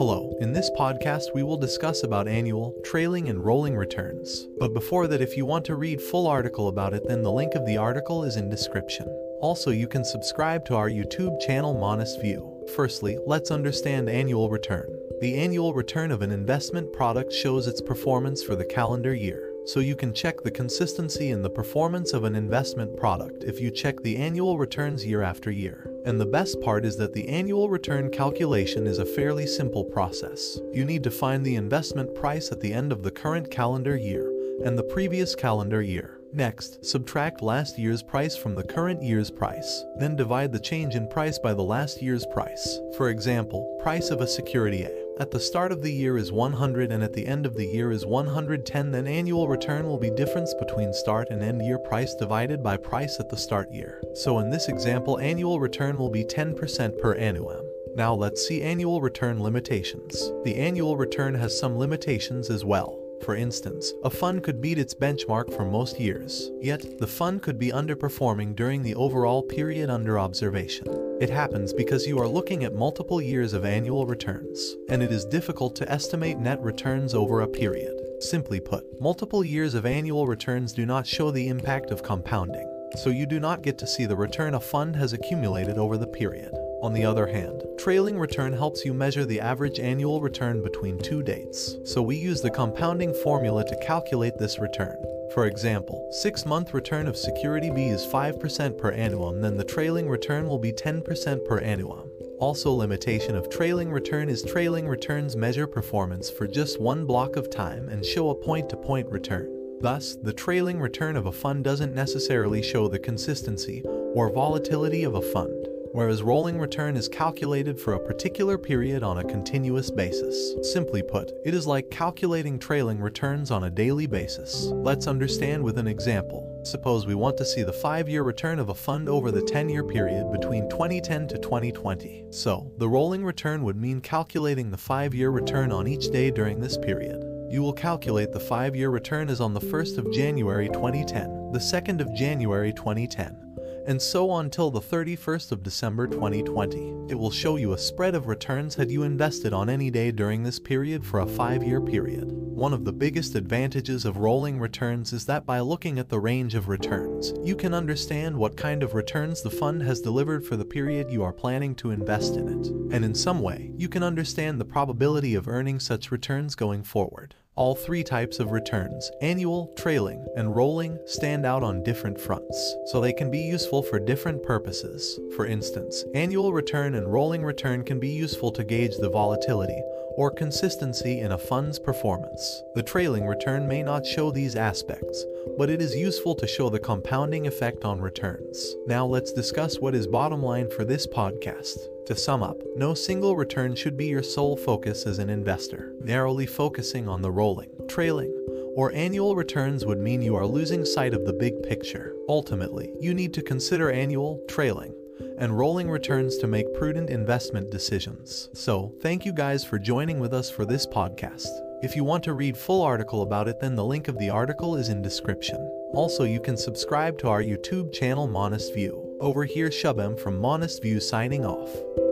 Hello, in this podcast we will discuss about annual, trailing and rolling returns. But before that if you want to read full article about it then the link of the article is in description. Also you can subscribe to our YouTube channel Monist View. Firstly, let's understand annual return. The annual return of an investment product shows its performance for the calendar year so you can check the consistency in the performance of an investment product if you check the annual returns year after year. And the best part is that the annual return calculation is a fairly simple process. You need to find the investment price at the end of the current calendar year and the previous calendar year. Next, subtract last year's price from the current year's price. Then divide the change in price by the last year's price. For example, price of a security A at the start of the year is 100 and at the end of the year is 110 then annual return will be difference between start and end year price divided by price at the start year. So in this example annual return will be 10% per annum. Now let's see annual return limitations. The annual return has some limitations as well. For instance, a fund could beat its benchmark for most years, yet the fund could be underperforming during the overall period under observation. It happens because you are looking at multiple years of annual returns, and it is difficult to estimate net returns over a period. Simply put, multiple years of annual returns do not show the impact of compounding, so you do not get to see the return a fund has accumulated over the period. On the other hand, trailing return helps you measure the average annual return between two dates, so we use the compounding formula to calculate this return. For example, 6-month return of security B is 5% per annum then the trailing return will be 10% per annum. Also limitation of trailing return is trailing returns measure performance for just one block of time and show a point-to-point -point return. Thus, the trailing return of a fund doesn't necessarily show the consistency or volatility of a fund whereas rolling return is calculated for a particular period on a continuous basis. Simply put, it is like calculating trailing returns on a daily basis. Let's understand with an example. Suppose we want to see the 5-year return of a fund over the 10-year period between 2010 to 2020. So, the rolling return would mean calculating the 5-year return on each day during this period. You will calculate the 5-year return as on the 1st of January 2010, the 2nd of January 2010, and so on till the 31st of December 2020. It will show you a spread of returns had you invested on any day during this period for a 5-year period. One of the biggest advantages of rolling returns is that by looking at the range of returns, you can understand what kind of returns the fund has delivered for the period you are planning to invest in it. And in some way, you can understand the probability of earning such returns going forward. All three types of returns, annual, trailing, and rolling, stand out on different fronts, so they can be useful for different purposes. For instance, annual return and rolling return can be useful to gauge the volatility or consistency in a fund's performance. The trailing return may not show these aspects, but it is useful to show the compounding effect on returns. Now let's discuss what is bottom line for this podcast. To sum up, no single return should be your sole focus as an investor. Narrowly focusing on the rolling, trailing, or annual returns would mean you are losing sight of the big picture. Ultimately, you need to consider annual, trailing, and rolling returns to make prudent investment decisions. So, thank you guys for joining with us for this podcast. If you want to read full article about it then the link of the article is in description. Also you can subscribe to our YouTube channel Monist View. Over here Shubham from Monist View signing off.